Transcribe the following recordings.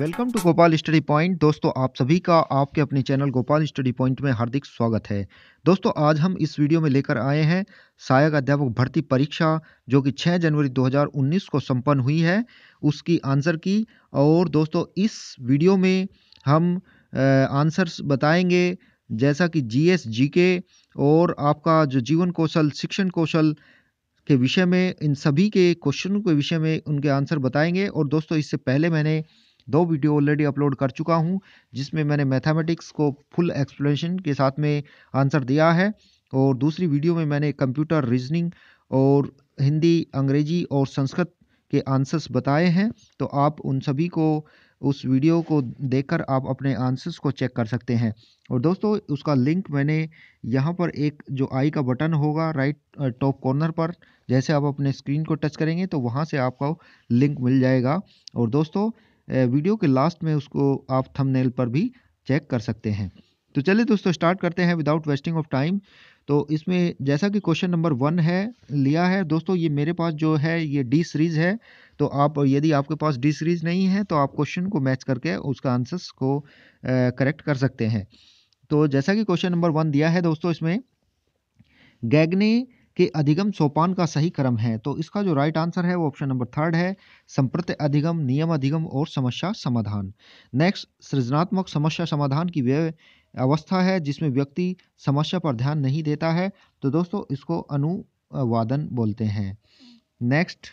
Welcome to Gopal study point. दोस्तों, आप सभी का आपके अपने चैनल गोपाल स्टडी पॉइंट में हार्दिक स्वागत है। दोस्तों, आज हम इस वीडियो में लेकर आए हैं सहायक अध्यापक भर्ती परीक्षा, जो कि 6 जनवरी 2019 को संपन्न हुई है, उसकी आंसर की। और दोस्तों, इस वीडियो में हम आंसर्स बताएँगे, जैसा कि जी एस और आपका जो जीवन कौशल, शिक्षण कौशल के विषय में, इन सभी के क्वेश्चन के विषय में उनके आंसर बताएँगे। और दोस्तों, इससे पहले मैंने दो वीडियो ऑलरेडी अपलोड कर चुका हूँ, जिसमें मैंने मैथमेटिक्स को फुल एक्सप्लेनेशन के साथ में आंसर दिया है और दूसरी वीडियो में मैंने कंप्यूटर रीजनिंग और हिंदी, अंग्रेज़ी और संस्कृत के आंसर्स बताए हैं। तो आप उन सभी को, उस वीडियो को देखकर आप अपने आंसर्स को चेक कर सकते हैं। और दोस्तों, उसका लिंक मैंने यहाँ पर एक जो आई का बटन होगा राइट टॉप कॉर्नर पर, जैसे आप अपने स्क्रीन को टच करेंगे तो वहाँ से आपको लिंक मिल जाएगा। और दोस्तों वीडियो के लास्ट में उसको आप थंबनेल पर भी चेक कर सकते हैं। तो चलिए दोस्तों स्टार्ट करते हैं विदाउट वेस्टिंग ऑफ़ टाइम तो इसमें जैसा कि क्वेश्चन नंबर वन है, लिया है। दोस्तों, ये मेरे पास जो है, ये डी सीरीज़ है। तो आप, यदि आपके पास डी सीरीज़ नहीं है तो आप क्वेश्चन को मैच करके उसका आंसर्स को करेक्ट कर सकते हैं। तो जैसा कि क्वेश्चन नंबर वन दिया है दोस्तों इसमें गैगने के अधिगम सोपान का सही क्रम है। तो इसका जो राइट आंसर है, वो ऑप्शन नंबर थर्ड है, संप्रत अधिगम, नियम अधिगम और समस्या समाधान। नेक्स्ट सृजनात्मक समस्या समाधान की व्यय अवस्था है, जिसमें व्यक्ति समस्या पर ध्यान नहीं देता है। तो दोस्तों, इसको अनुवादन बोलते हैं। नेक्स्ट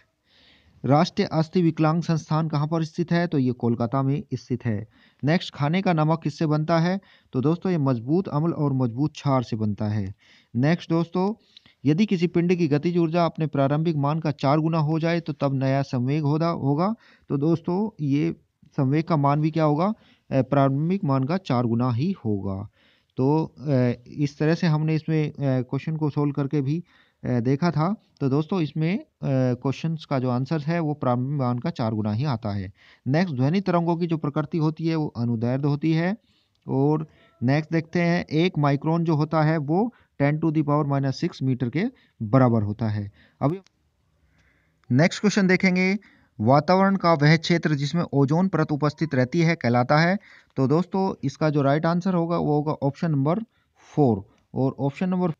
राष्ट्रीय अस्थि विकलांग संस्थान कहाँ पर स्थित है? तो ये कोलकाता में स्थित है। नेक्स्ट खाने का नमक किससे बनता है? तो दोस्तों, ये मज़बूत अम्ल और मज़बूत क्षार से बनता है। नेक्स्ट दोस्तों यदि किसी पिंड की गतिज ऊर्जा अपने प्रारंभिक मान का चार गुना हो जाए तो तब नया संवेग होगा होगा। तो दोस्तों, ये संवेग का मान भी क्या होगा? प्रारंभिक मान का चार गुना ही होगा। तो इस तरह से हमने इसमें क्वेश्चन को सोल्व करके भी देखा था। तो दोस्तों, इसमें क्वेश्चंस का जो आंसर है, वो प्रारंभिक मान का चार गुना ही आता है। नेक्स्ट ध्वनि तरंगों की जो प्रकृति होती है, वो अनुदैर्ध होती है। और नेक्स्ट देखते हैं, एक माइक्रोन जो होता है, वो ten to the power minus six metre के बराबर होता है। अभी नेक्स्ट क्वेश्चन देखेंगे। वातावरण का वह क्षेत्र जिसमें ओजोन परत उपस्थित रहती है, कहलाता है। तो दोस्तों, इसका जो राइट आंसर होगा, वो होगा ऑप्शन नंबर फोर और option number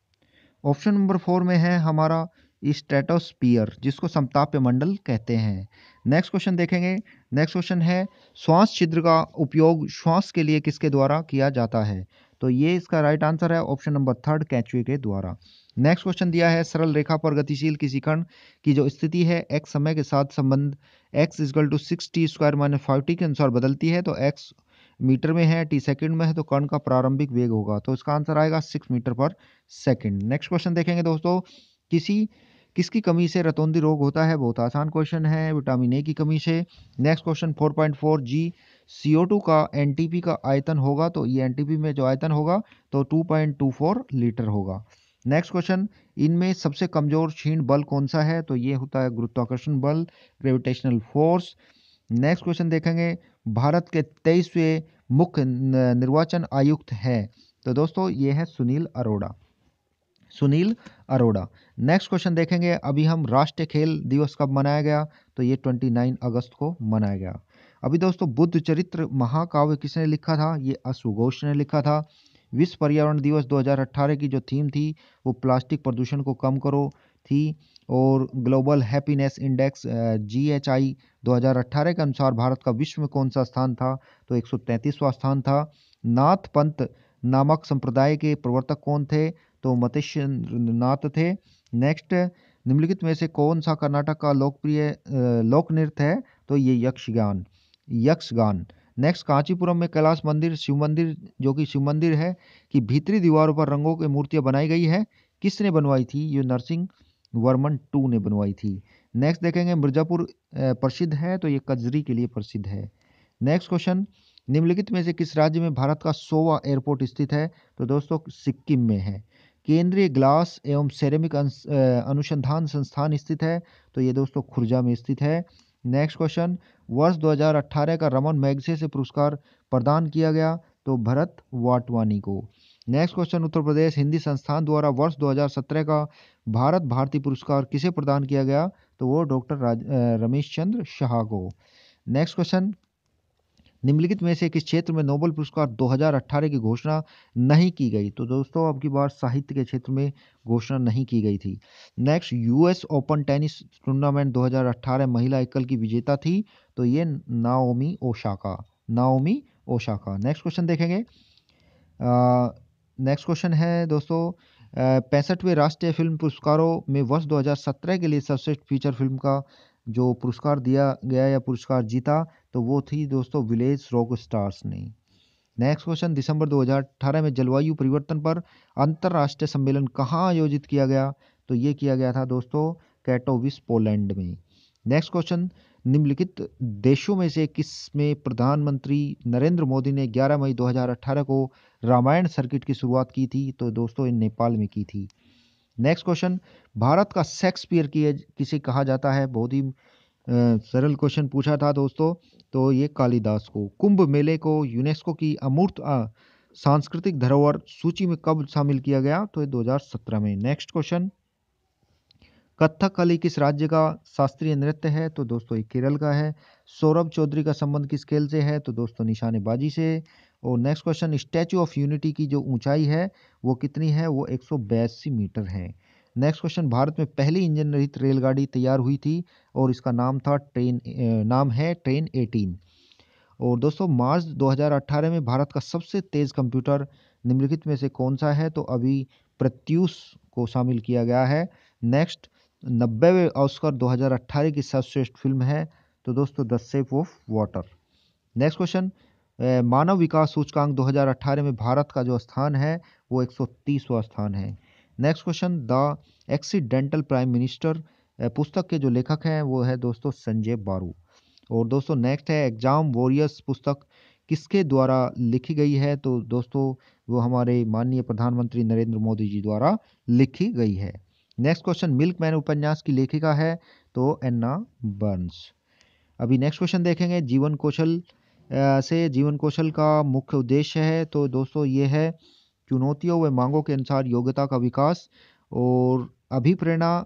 option number four में है हमारा स्ट्रेटोस्पियर जिसको समताप्य मंडल कहते हैं। नेक्स्ट क्वेश्चन देखेंगे। नेक्स्ट क्वेश्चन है, श्वास छिद्र का उपयोग श्वास के लिए किसके द्वारा किया जाता है? तो ये इसका राइट आंसर है ऑप्शन नंबर थर्ड कैचुए के द्वारा। नेक्स्ट क्वेश्चन दिया है, सरल रेखा पर गतिशील किसी कण की जो स्थिति है एक्स समय के साथ संबंध x is equal to six t square minus five t के अनुसार बदलती है तो एक्स मीटर में है टी सेकंड में है तो कण का प्रारंभिक वेग होगा। तो इसका आंसर आएगा सिक्स मीटर पर सेकंड नेक्स्ट क्वेश्चन देखेंगे दोस्तों, किसी, किसकी कमी से रतौंदी रोग होता है? बहुत आसान क्वेश्चन है विटामिन ए की कमी से। नेक्स्ट क्वेश्चन 4.4 जी CO2 का NTP का आयतन होगा तो ये NTP में जो आयतन होगा तो 2.24 लीटर होगा। नेक्स्ट क्वेश्चन इनमें सबसे कमज़ोर क्षीण बल कौन सा है? तो ये होता है गुरुत्वाकर्षण बल ग्रेविटेशनल फोर्स नेक्स्ट क्वेश्चन देखेंगे, भारत के तेईसवें मुख्य निर्वाचन आयुक्त है। तो दोस्तों, ये है सुनील अरोड़ा। सुनील अरोड़ा। नेक्स्ट क्वेश्चन देखेंगे, अभी हम राष्ट्रीय खेल दिवस कब मनाया गया? तो ये 29 अगस्त को मनाया गया। अभी दोस्तों बुद्ध चरित्र महाकाव्य किसने लिखा था? ये अश्वघोष ने लिखा था। विश्व पर्यावरण दिवस 2018 की जो थीम थी, वो प्लास्टिक प्रदूषण को कम करो थी और global happiness index G H I दो के अनुसार भारत का विश्व में कौन सा स्थान था? तो एक स्थान था। नाथ पंथ नामक संप्रदाय के प्रवर्तक कौन थे? तो मत्स्य नाथ थे। नेक्स्ट, निम्नलिखित में से कौन सा कर्नाटक का लोकप्रिय लोक नृत्य है? तो ये यक्षगान। यक्षगान। नेक्स्ट कांचीपुरम में कैलाश मंदिर, शिव मंदिर, जो कि शिव मंदिर है, कि भीतरी दीवारों पर रंगों की मूर्तियाँ बनाई गई है। किसने बनवाई थी? ये नरसिंह वर्मन टू ने बनवाई थी। नेक्स्ट देखेंगे मिर्जापुर प्रसिद्ध है तो ये कजरी के लिए प्रसिद्ध है। नेक्स्ट क्वेश्चन निम्नलिखित में से किस राज्य में भारत का सोवा एयरपोर्ट स्थित है? तो दोस्तों, सिक्किम में है। केंद्रीय ग्लास एवं सेरेमिक अनुसंधान संस्थान स्थित है तो ये दोस्तों खुर्जा में स्थित है। नेक्स्ट क्वेश्चन वर्ष 2018 का रमन मैगसे से पुरस्कार प्रदान किया गया तो भरत वाटवानी को। नेक्स्ट क्वेश्चन उत्तर प्रदेश, हिंदी संस्थान द्वारा वर्ष 2017 का भारत भारती पुरस्कार किसे प्रदान किया गया तो वो डॉक्टर रमेश चंद्र शाह को। नेक्स्ट क्वेश्चन निम्नलिखित में से किस क्षेत्र में नोबेल पुरस्कार 2018 की घोषणा नहीं की गई? तो दोस्तों, अब की बार साहित्य के क्षेत्र में घोषणा नहीं की गई थी। Next US open tennis tournament 2018 महिला एकल की विजेता थी तो ये Naomi Osaka Naomi Osaka next question देखेंगे। नेक्स्ट क्वेश्चन है दोस्तों पैंसठवें राष्ट्रीय फ़िल्म पुरस्कारों में वर्ष 2017 के लिए सर्वश्रेष्ठ फीचर फ़िल्म का जो पुरस्कार दिया गया या पुरस्कार जीता तो वो थी दोस्तों विलेज रॉक स्टार्स ने। नेक्स्ट क्वेश्चन, दिसंबर 2018 में जलवायु परिवर्तन पर अंतर्राष्ट्रीय सम्मेलन कहाँ आयोजित किया गया? तो ये किया गया था दोस्तों कैटोविस, पोलैंड में। नेक्स्ट क्वेश्चन, निम्नलिखित देशों में से किसमें प्रधानमंत्री नरेंद्र मोदी ने 11 मई 2018 को रामायण सर्किट की शुरुआत की थी? तो दोस्तों इन नेपाल में की थी। नेक्स्ट क्वेश्चन भारत का शेक्सपियर की किसे कहा जाता है? बहुत ही सरल क्वेश्चन पूछा था दोस्तों तो ये कालिदास को, कुंभ मेले को यूनेस्को की अमूर्त सांस्कृतिक धरोहर सूची में कब शामिल किया गया? तो ये 2017 में। नेक्स्ट क्वेश्चन कथकली किस राज्य का शास्त्रीय नृत्य है? तो दोस्तों ये केरल का है। सौरभ चौधरी का संबंध किस खेल से है? तो दोस्तों निशानेबाजी से। और next question Statue of Unity की जो ऊंचाई है, वो कितनी है? वो एक सौ बयासी मीटर है। नेक्स्ट क्वेश्चन भारत में पहली इंजन रहित रेलगाड़ी तैयार हुई थी और इसका नाम था ट्रेन नाम है ट्रेन 18 और दोस्तों, मार्च 2018 में भारत का सबसे तेज कंप्यूटर निम्नलिखित में से कौन सा है? तो अभी प्रत्यूष को शामिल किया गया है। नेक्स्ट नब्बेवे ऑस्कर 2018 की सर्वश्रेष्ठ फ़िल्म है। तो दोस्तों, The Shape of Water. Next question मानव विकास सूचकांक 2018 में भारत का जो स्थान है, वो 130वां स्थान है। Next question The Accidental Prime Minister पुस्तक के जो लेखक हैं, वो है दोस्तों संजय बारू। और दोस्तों नेक्स्ट है एग्ज़ाम वॉरियर्स पुस्तक। किसके द्वारा लिखी गई है? तो दोस्तों, वो हमारे माननीय प्रधानमंत्री नरेंद्र मोदी जी द्वारा लिखी गई है। नेक्स्ट क्वेश्चन मिल्क मैन उपन्यास की लेखिका है तो एन्ना बर्न्स। अभी नेक्स्ट क्वेश्चन देखेंगे, जीवन कौशल से जीवन कौशल का मुख्य उद्देश्य है। तो दोस्तों, ये है चुनौतियों व मांगों के अनुसार योग्यता का विकास और अभिप्रेरणा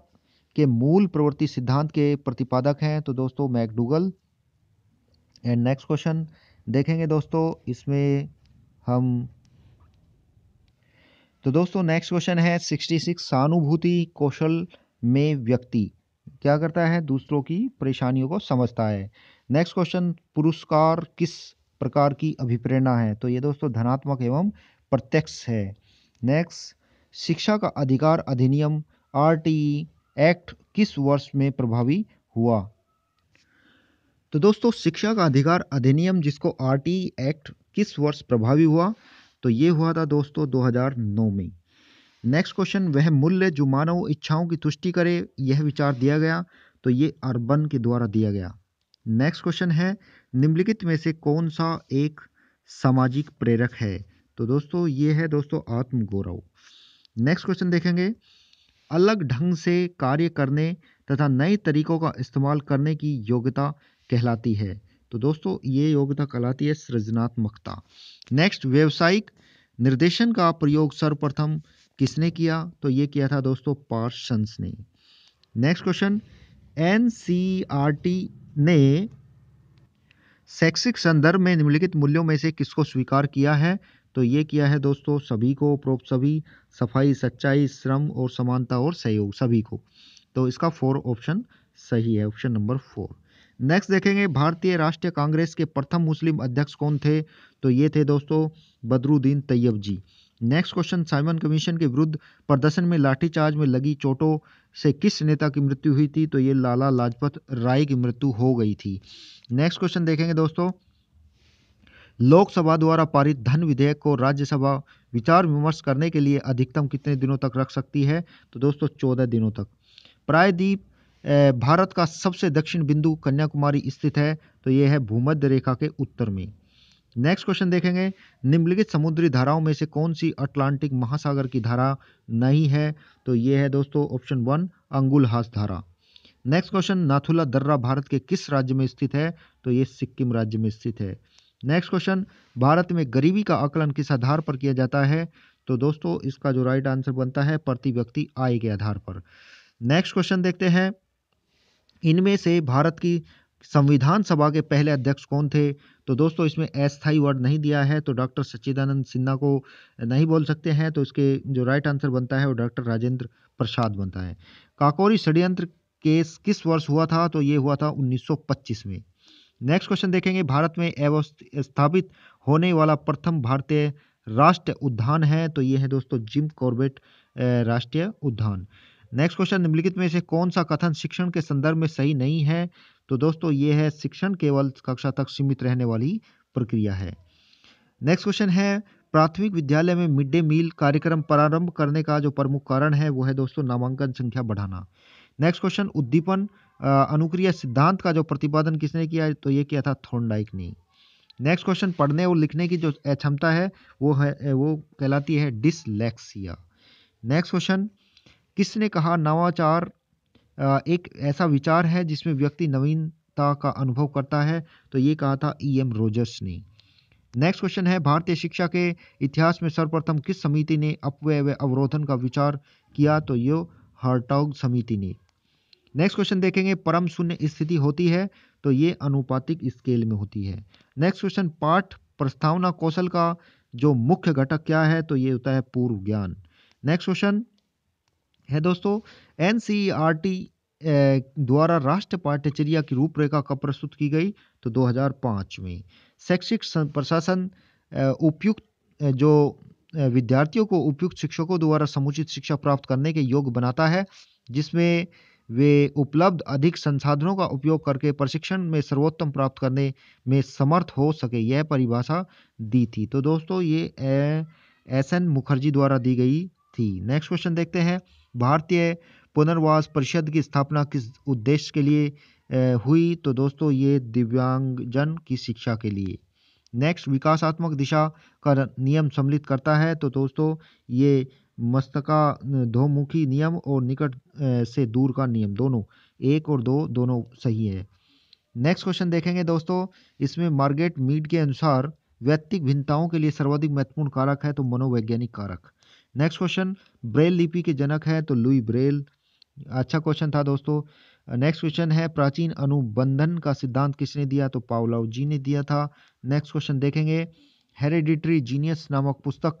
के मूल प्रवृत्ति सिद्धांत के प्रतिपादक हैं। तो दोस्तों, मैकडूगल। एंड नेक्स्ट क्वेश्चन देखेंगे दोस्तों, इसमें हम तो दोस्तों, नेक्स्ट क्वेश्चन है 66 सहानुभूति कौशल में व्यक्ति क्या करता है? दूसरों की परेशानियों को समझता है। नेक्स्ट क्वेश्चन पुरस्कार किस प्रकार की अभिप्रेरणा है? तो ये दोस्तों धनात्मक एवं प्रत्यक्ष है। नेक्स्ट शिक्षा का अधिकार अधिनियम आर एक्ट किस वर्ष में प्रभावी हुआ? तो दोस्तों, शिक्षा का अधिकार अधिनियम जिसको आर एक्ट किस वर्ष प्रभावी हुआ? तो ये हुआ था दोस्तों 2009 में। नेक्स्ट क्वेश्चन वह मूल्य जो मानव इच्छाओं की तुष्टि करे, यह विचार दिया गया। तो ये अर्बन के द्वारा दिया गया। नेक्स्ट क्वेश्चन है, निम्नलिखित में से कौन सा एक सामाजिक प्रेरक है? तो दोस्तों, ये है दोस्तों आत्म गौरव नेक्स्ट क्वेश्चन देखेंगे। अलग ढंग से कार्य करने तथा नए तरीकों का इस्तेमाल करने की योग्यता कहलाती है। तो दोस्तों, ये योग्यता कहलाती है सृजनात्मकता। नेक्स्ट व्यवसायिक निर्देशन का प्रयोग सर्वप्रथम किसने किया? तो ये किया था दोस्तों पार्सन्स ने। नेक्स्ट क्वेश्चन एन ने शैक्षिक संदर्भ में निम्नलिखित मूल्यों में से किसको स्वीकार किया है? तो ये किया है दोस्तों, सभी को प्रोप सभी, सफ़ाई, सच्चाई, श्रम और समानता और सहयोग, सभी को। तो इसका फोर ऑप्शन सही है ऑप्शन नंबर फोर नेक्स्ट देखेंगे, भारतीय राष्ट्रीय कांग्रेस के प्रथम मुस्लिम अध्यक्ष कौन थे? तो ये थे दोस्तों, Badruddin Tyab ji next question Simon Commission के विरुद्ध प्रदर्शन में लाठीचार्ज में लगी चोटों से किस नेता की मृत्यु हुई थी? तो ये लाला लाजपत राय की मृत्यु हो गई थी। नेक्स्ट क्वेश्चन देखेंगे दोस्तों। लोकसभा द्वारा पारित धन विधेयक को राज्यसभा विचार विमर्श करने के लिए अधिकतम कितने दिनों तक रख सकती है? तो दोस्तों, चौदह दिनों तक। प्रायद्वीप भारत का सबसे दक्षिण बिंदु कन्याकुमारी स्थित है। तो यह है भूमध्य रेखा के उत्तर में। नेक्स्ट क्वेश्चन देखेंगे। निम्नलिखित समुद्री धाराओं में से कौन सी अटलांटिक महासागर की धारा नहीं है? तो ये है दोस्तों ऑप्शन वन अंगुलहास धारा। नेक्स्ट क्वेश्चन नाथुला दर्रा भारत के किस राज्य में स्थित है? तो ये सिक्किम राज्य में स्थित है। नेक्स्ट क्वेश्चन भारत में गरीबी का आकलन किस आधार पर किया जाता है? तो दोस्तों, इसका जो राइट आंसर बनता है, प्रति व्यक्ति आय के आधार पर। नेक्स्ट क्वेश्चन देखते हैं। इनमें से भारत की संविधान सभा के पहले अध्यक्ष कौन थे? तो दोस्तों, इसमें अस्थाई वर्ड नहीं दिया है तो डॉक्टर सच्चिदानंद सिन्हा को नहीं बोल सकते हैं तो इसके जो राइट आंसर बनता है वो डॉक्टर राजेंद्र प्रसाद बनता है। काकोरी षड्यंत्र केस किस वर्ष हुआ था? तो ये हुआ था 1925 में। नेक्स्ट क्वेश्चन देखेंगे। भारत में स्थापित होने वाला प्रथम भारतीय राष्ट्रीय उद्यान है तो ये है दोस्तों जिम कॉर्बेट राष्ट्रीय उद्यान। नेक्स्ट क्वेश्चन निम्नलिखित में से कौन सा कथन शिक्षण के संदर्भ में सही नहीं है? तो दोस्तों, ये है शिक्षण केवल कक्षा तक सीमित रहने वाली प्रक्रिया है। नेक्स्ट क्वेश्चन है, प्राथमिक विद्यालय में मिड डे मील कार्यक्रम प्रारंभ करने का जो प्रमुख कारण है, वो है दोस्तों नामांकन संख्या बढ़ाना। नेक्स्ट क्वेश्चन उद्दीपन अनुक्रिया सिद्धांत का जो प्रतिपादन किसने किया तो ये किया था थोंडाइक ने। नेक्स्ट क्वेश्चन पढ़ने और लिखने की जो क्षमता है, वो है, वो कहलाती है डिसलेक्सिया नेक्स्ट क्वेश्चन किसने कहा नवाचार एक ऐसा विचार है जिसमें व्यक्ति नवीनता का अनुभव करता है। तो ये कहा था ई एम रोजर्स ने। नेक्स्ट क्वेश्चन है, भारतीय शिक्षा के इतिहास में सर्वप्रथम किस समिति ने अपव्यय व अवरोधन का विचार किया? तो ये हर्टॉग समिति ने। नेक्स्ट क्वेश्चन देखेंगे, परम शून्य स्थिति होती है तो ये अनुपातिक स्केल में होती है। नेक्स्ट क्वेश्चन पाठ प्रस्तावना कौशल का जो मुख्य घटक क्या है? तो ये होता है पूर्व ज्ञान। नेक्स्ट क्वेश्चन है दोस्तों एन द्वारा राष्ट्र पाठ्यचर्या की रूपरेखा कब प्रस्तुत की गई? तो 2005 में। शैक्षिक प्रशासन उपयुक्त जो विद्यार्थियों को उपयुक्त शिक्षकों द्वारा समुचित शिक्षा प्राप्त करने के योग्य बनाता है, जिसमें वे उपलब्ध अधिक संसाधनों का उपयोग करके प्रशिक्षण में सर्वोत्तम प्राप्त करने में समर्थ हो सके, यह परिभाषा दी थी। तो दोस्तों, ये एस एन मुखर्जी द्वारा दी गई थी। नेक्स्ट क्वेश्चन देखते हैं। भारतीय पुनर्वास परिषद की स्थापना किस उद्देश्य के लिए हुई? तो दोस्तों, ये दिव्यांगजन की शिक्षा के लिए। नेक्स्ट विकासात्मक दिशा का नियम सम्मिलित करता है। तो दोस्तों, ये मस्तका धोमुखी नियम और निकट से दूर का नियम, दोनों एक और दो, दोनों सही है। नेक्स्ट क्वेश्चन देखेंगे दोस्तों। इसमें मार्गेट मीड के अनुसार व्यक्तिक भिन्नताओं के लिए सर्वाधिक महत्वपूर्ण कारक है तो मनोवैज्ञानिक कारक। नेक्स्ट क्वेश्चन ब्रेल लिपि के जनक है तो लुई ब्रेल अच्छा क्वेश्चन था दोस्तों। नेक्स्ट क्वेश्चन है, प्राचीन अनुबंधन का सिद्धांत किसने दिया? तो पावलाव जी ने दिया था। नेक्स्ट क्वेश्चन देखेंगे। हेरिडिटरी जीनियस नामक पुस्तक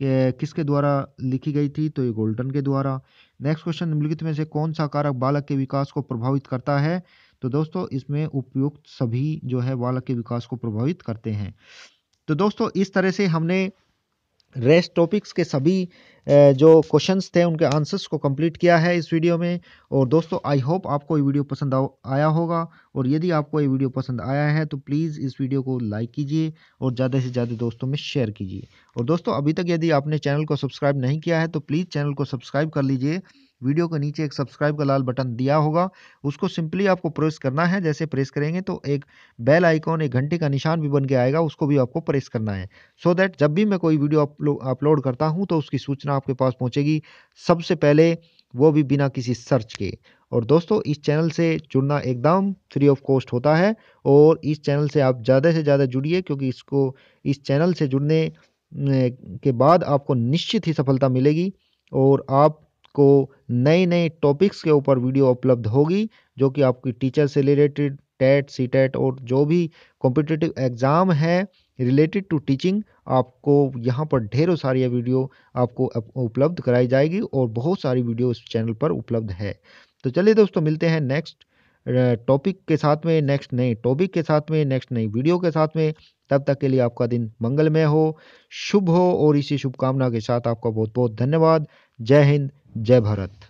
किसके द्वारा लिखी गई थी? तो ये गोल्डन के द्वारा। नेक्स्ट क्वेश्चन, निम्नलिखित में से कौन सा कारक बालक के विकास को प्रभावित करता है? तो दोस्तों, इसमें उपयुक्त सभी जो है बालक के विकास को प्रभावित करते हैं। तो दोस्तों, इस तरह से हमने रेस्ट टॉपिक्स के सभी जो क्वेश्चंस थे, उनके आंसर्स को कंप्लीट किया है इस वीडियो में। और दोस्तों आई होप आपको ये वीडियो पसंद आया होगा। और यदि आपको ये वीडियो पसंद आया है तो प्लीज़ इस वीडियो को लाइक कीजिए और ज़्यादा से ज़्यादा दोस्तों में शेयर कीजिए। और दोस्तों, अभी तक यदि आपने चैनल को सब्सक्राइब नहीं किया है तो प्लीज़ चैनल को सब्सक्राइब कर लीजिए। वीडियो के नीचे एक सब्सक्राइब का लाल बटन दिया होगा, उसको सिंपली आपको प्रेस करना है, जैसे प्रेस करेंगे तो एक बेल आइकॉन, एक घंटे का निशान भी बन के आएगा, उसको भी आपको प्रेस करना है। सो so दैट जब भी मैं कोई वीडियो अपलोड करता हूँ तो उसकी सूचना आपके पास पहुँचेगी। सबसे पहले वो भी बिना किसी सर्च के। और दोस्तों, इस चैनल से जुड़ना एकदम फ्री ऑफ़ कॉस्ट होता है, और इस चैनल से आप ज़्यादा से ज़्यादा जुड़िए, क्योंकि इसको, इस चैनल से जुड़ने के बाद आपको निश्चित ही सफलता मिलेगी, और आप को नए नए टॉपिक्स के ऊपर वीडियो उपलब्ध होगी, जो कि आपकी टीचर से रिलेटेड टेट सी टेट और जो भी कॉम्पिटिटिव एग्ज़ाम है रिलेटेड टू टीचिंग आपको यहाँ पर ढेरों सारी वीडियो आपको उपलब्ध कराई जाएगी और बहुत सारी वीडियो इस चैनल पर उपलब्ध है। तो चलिए दोस्तों, मिलते हैं नेक्स्ट टॉपिक के साथ में नेक्स्ट नए टॉपिक के साथ में नेक्स्ट नई वीडियो के साथ में। तब तक के लिए आपका दिन मंगलमय हो, शुभ हो और इसी शुभकामना के साथ आपका बहुत बहुत धन्यवाद। जय हिंद। जय भारत।